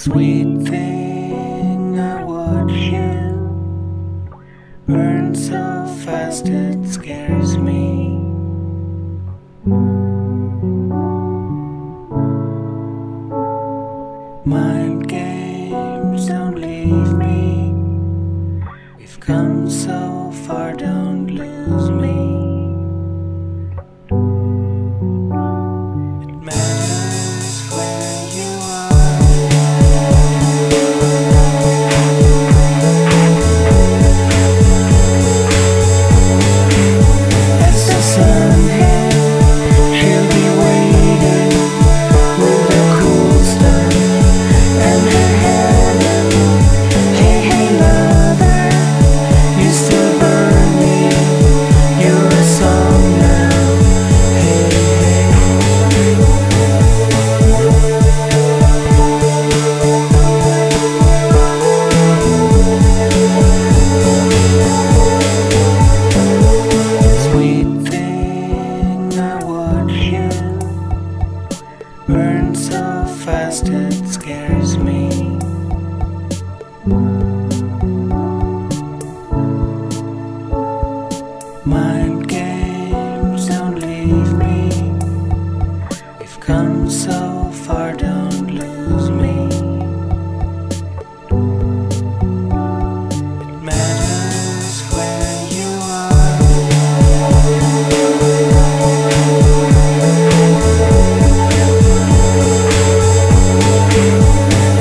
Sweet thing, I watch you burn so fast it scares me. Mind games don't leave me. We've come so far down. games don't leave me. We've come so far don't lose me. It matters where you are.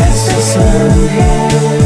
As the sun